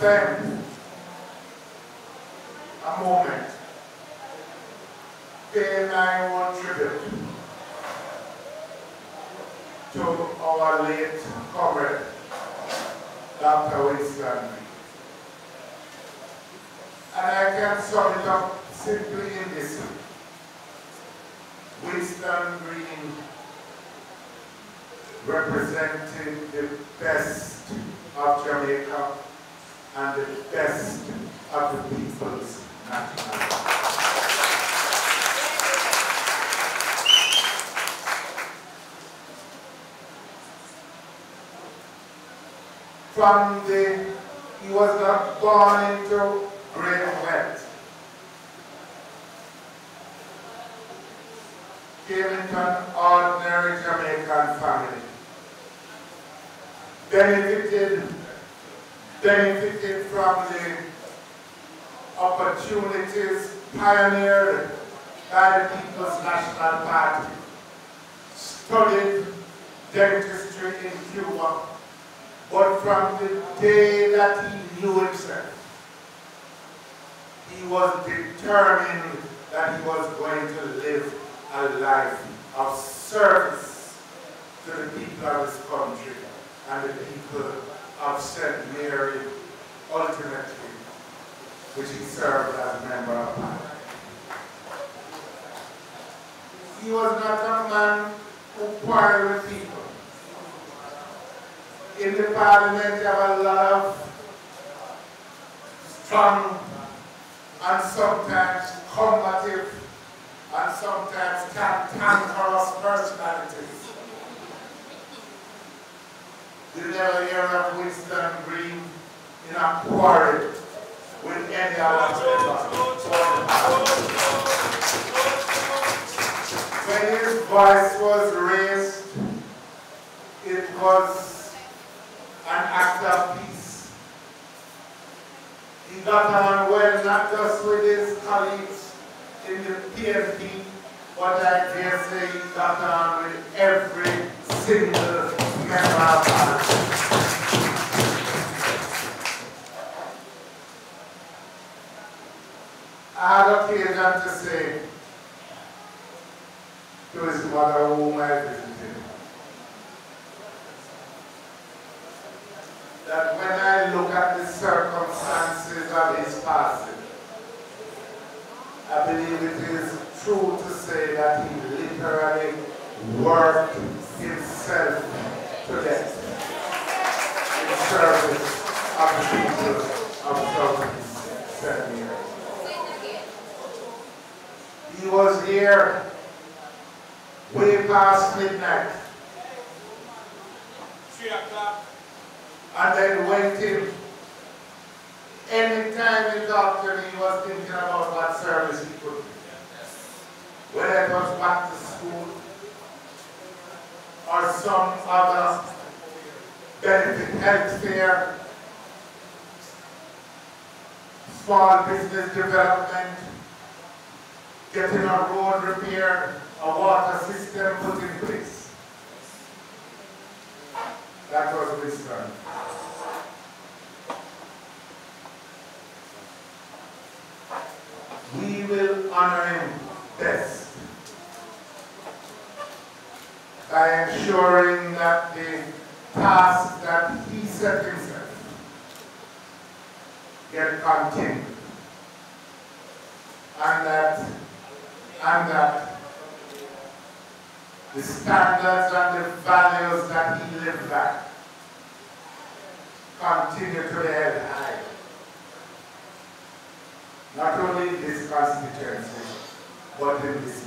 spend a moment paying my own tribute to our late comrade, Dr. Winston And I can sum it up simply in this. Winston Green represented the best of Jamaica and the best of the people's nationality. From the, he was not born into great wealth. Came into an ordinary Jamaican family. Benefited, benefited from the opportunities pioneered by the People's National Party. Studied dentistry in Cuba, but from the day that he knew himself, he was determined that he was going to live a life of service to the people of his country and the people of St. Mary, ultimately, which he served as member of parliament. He was not a man who quarreled with people. In the parliament, there were a lot of strong and sometimes combative and sometimes cantankerous personalities. You never hear of Winston Green in a quarrel with any other When his voice was raised, it was an act of peace. He got on well not just with his colleagues in the PNP, but I dare say he got on with every single I had occasion to say to his mother whom I visited that when I look at the circumstances of his passing, I believe it is true to say that he literally worked himself service of the people of. He was here way past midnight. Three o'clock. And then went in. Anytime he to me, he was thinking about what service he could do. When I was back to school or some other benefit health fair, small business development, getting a road repaired, a water system put in place. That was Winston. We will honor him best by ensuring that the task that he set himself get continued and that and that the standards and the values that he lived by continue to be held high. Not only in this constituency, but in this.